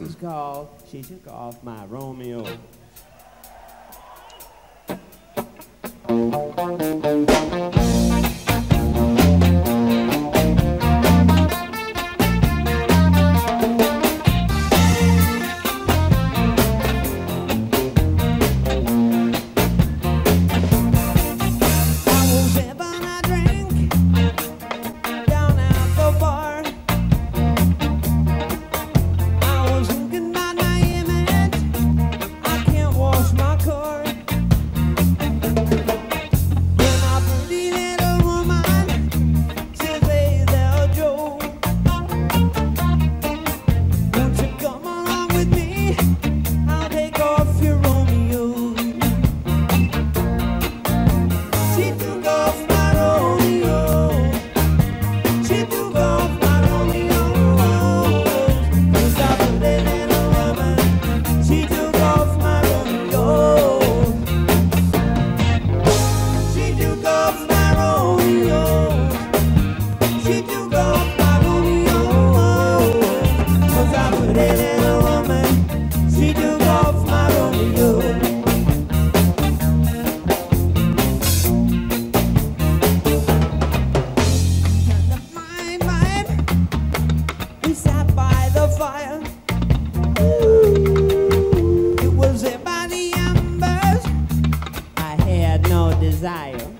She's called She Took Off My Romeo. Zion.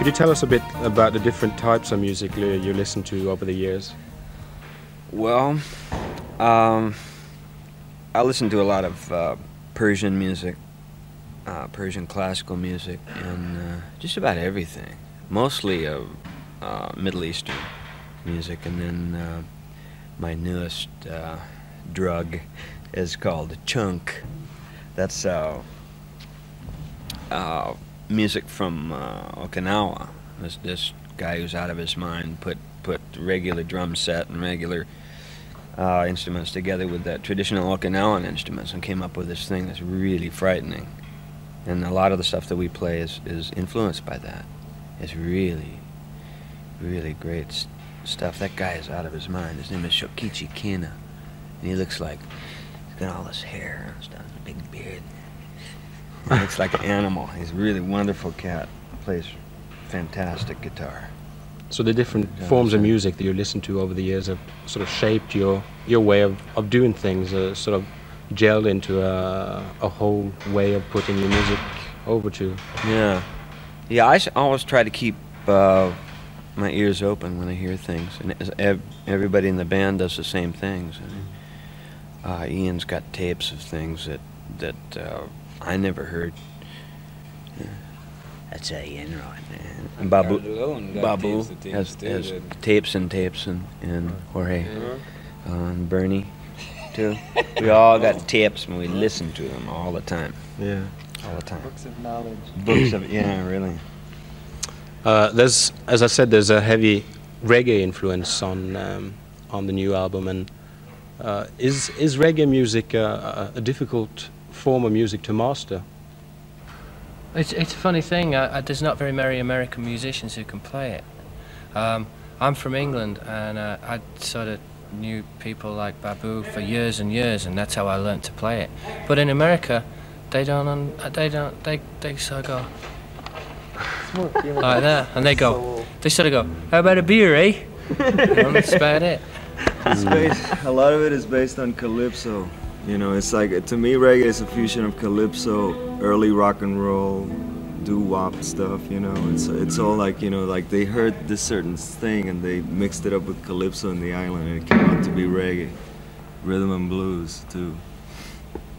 Could you tell us a bit about the different types of music you listen to over the years? Well, um, I listen to a lot of uh, Persian music, uh, Persian classical music, and uh, just about everything. Mostly uh, Middle Eastern music, and then uh, my newest uh, drug is called Chunk. That's how music from uh, Okinawa. This this guy who's out of his mind put put regular drum set and regular uh, instruments together with that traditional Okinawan instruments and came up with this thing that's really frightening. And a lot of the stuff that we play is is influenced by that. It's really, really great st- stuff. That guy is out of his mind. His name is Shokichi Kina, and he looks like he's got all this hair and stuff, big beard. He looks like an animal. He's a really wonderful cat. Plays fantastic guitar. So the different forms of music that you listen to over the years have sort of shaped your your way of, of doing things, uh, sort of gelled into a, a whole way of putting your music over to. Yeah, yeah. I always try to keep uh, my ears open when I hear things, and ev- everybody in the band does the same things. And, uh, Ian's got tapes of things that that uh, I never heard. Yeah. That's a Ian right man. And Baboo, Baboo tapes and tapes has, has tapes and tapes, and, and Jorge Uh-huh. uh, and Bernie too. we all got tapes, and we listen to them all the time, Yeah. all the time. Books of knowledge. Books of yeah, really. Uh, there's, as I said, there's a heavy reggae influence on um, on the new album, and uh, is is reggae music uh, a, a difficult form of music to master? It's it's a funny thing. Uh, uh, there's not very many American musicians who can play it. Um, I'm from England, and uh, I sort of knew people like Baboo for years and years, and that's how I learnt to play it. But in America, they don't. Un- uh, they don't. They they sort of go like that, and they go. They sort of go. How about a beer, eh? and that's about it. It's based, a lot of it is based on calypso. You know, it's like to me, reggae is a fusion of calypso, early rock and roll, doo wop stuff. You know, it's it's all like you know, like they heard this certain thing and they mixed it up with calypso in the island, and it came out to be reggae, rhythm and blues too.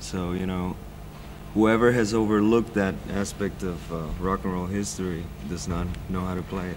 So you know, whoever has overlooked that aspect of uh, rock and roll history does not know how to play it.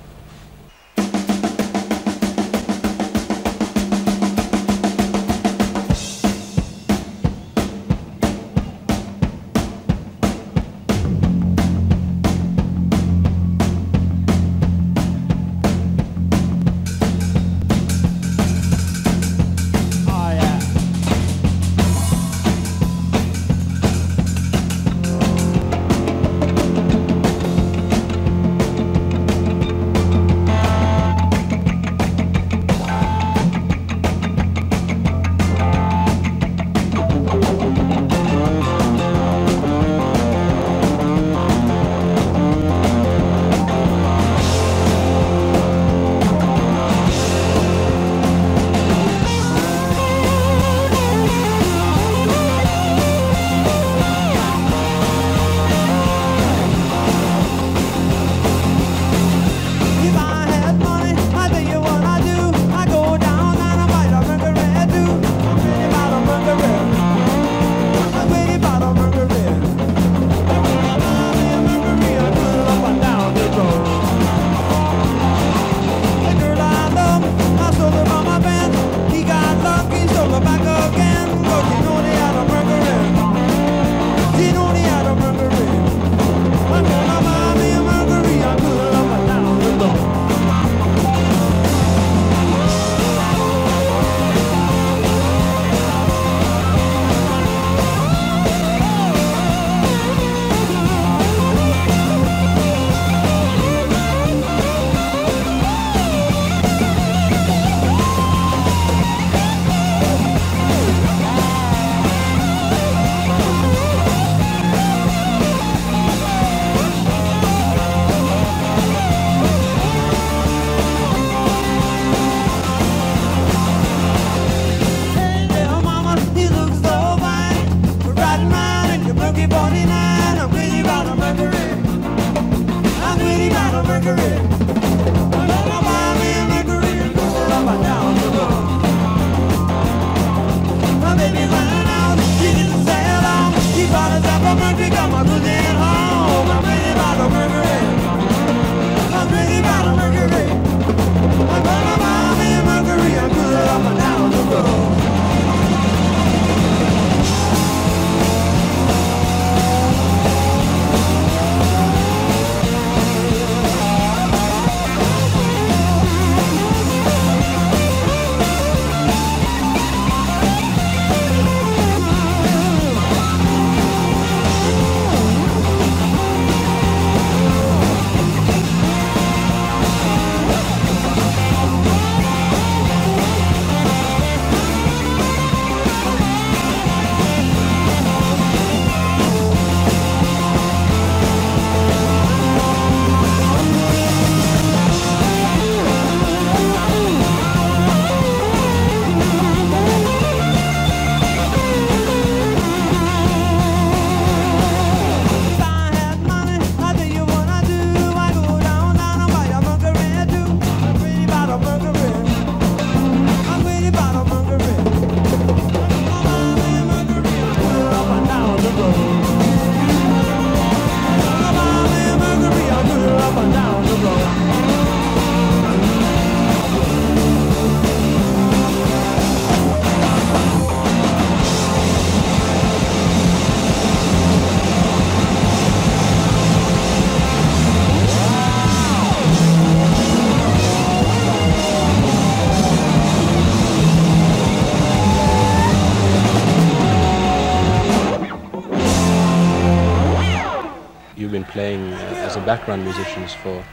Playing uh, as a background musicians for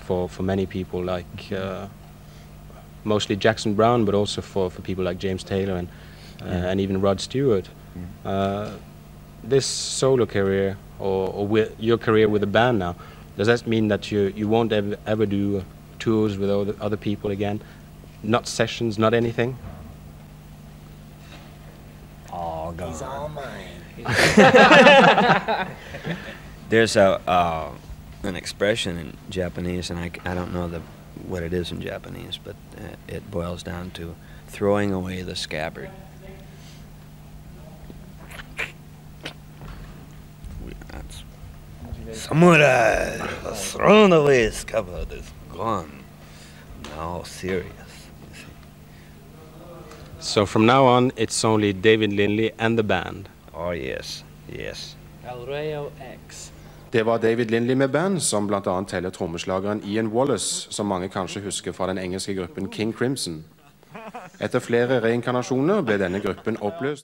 for for many people, like uh, mostly Jackson Browne, but also for for people like James Taylor and uh, and even Rod Stewart. Uh, this solo career or, or wi- your career with a band now, does that mean that you you won't ever ever do tours with other other people again? Not sessions, not anything. All gone. He's all mine. There's a uh, an expression in Japanese, and I, I don't know the what it is in Japanese, but uh, it boils down to throwing away the scabbard. That's Samurai was thrown away, scabbard is gone. Now serious. So from now on, it's only David Lindley and the band. oh yes, yes. El Rayo X. Det var David Lindley med band, som bl.a. teller trommeslageren Ian Wallace, som mange kanskje husker fra den engelske gruppen King Crimson. Etter flere reinkarnasjoner ble denne gruppen oppløst.